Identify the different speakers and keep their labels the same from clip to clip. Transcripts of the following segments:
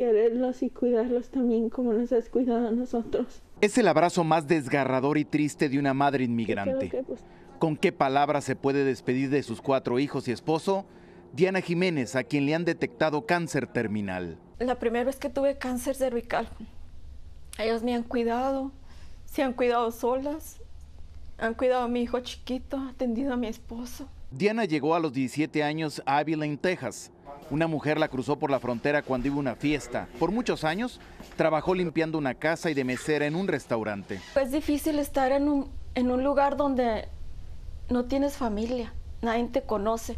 Speaker 1: Quererlos y cuidarlos también como nos has cuidado a nosotros.
Speaker 2: Es el abrazo más desgarrador y triste de una madre inmigrante.
Speaker 1: Que, pues,
Speaker 2: ¿Con qué palabras se puede despedir de sus cuatro hijos y esposo? Diana Jiménez, a quien le han detectado cáncer terminal.
Speaker 3: La primera vez que tuve cáncer cervical, ellos me han cuidado, se han cuidado solas, han cuidado a mi hijo chiquito, atendido a mi esposo.
Speaker 2: Diana llegó a los 17 años a Abilene, Texas. Una mujer la cruzó por la frontera cuando iba a una fiesta. Por muchos años trabajó limpiando una casa y de mesera en un restaurante.
Speaker 3: Es difícil estar en un, en un lugar donde no tienes familia, nadie te conoce.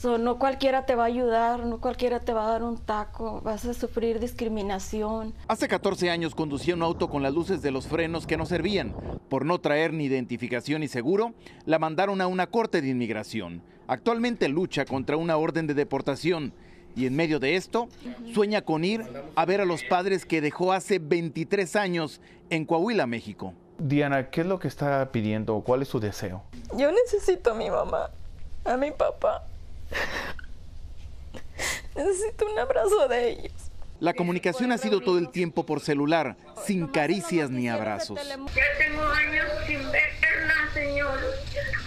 Speaker 3: So, no cualquiera te va a ayudar, no cualquiera te va a dar un taco, vas a sufrir discriminación.
Speaker 2: Hace 14 años conducía un auto con las luces de los frenos que no servían. Por no traer ni identificación ni seguro, la mandaron a una corte de inmigración. Actualmente lucha contra una orden de deportación y en medio de esto sueña con ir a ver a los padres que dejó hace 23 años en Coahuila, México.
Speaker 4: Diana, ¿qué es lo que está pidiendo? ¿Cuál es su deseo?
Speaker 3: Yo necesito a mi mamá, a mi papá. Necesito un abrazo de ellos.
Speaker 2: La comunicación ha sido todo el tiempo por celular, sin caricias ni abrazos.
Speaker 5: Ya tengo años sin verla, señor.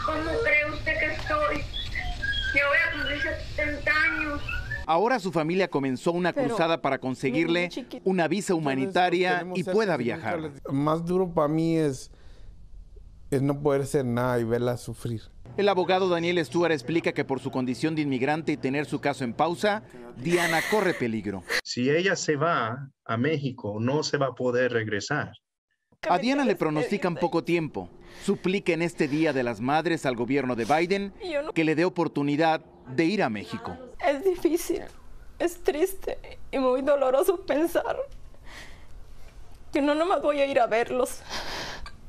Speaker 5: ¿Cómo cree usted que? Yo voy a cumplir 70 años.
Speaker 2: Ahora su familia comenzó una
Speaker 3: Pero,
Speaker 2: cruzada para conseguirle una visa humanitaria y pueda viajar.
Speaker 6: Más duro para mí es, es no poder hacer nada y verla sufrir.
Speaker 2: El abogado Daniel Stuart explica que por su condición de inmigrante y tener su caso en pausa, Diana corre peligro.
Speaker 7: Si ella se va a México, no se va a poder regresar.
Speaker 2: A Diana le pronostican poco tiempo. Suplica en este Día de las Madres al gobierno de Biden que le dé oportunidad de ir a México.
Speaker 3: Es difícil, es triste y muy doloroso pensar que no nomás voy a ir a verlos,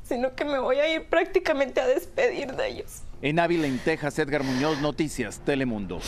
Speaker 3: sino que me voy a ir prácticamente a despedir de ellos.
Speaker 2: En Ávila, en Texas, Edgar Muñoz, Noticias, Telemundo.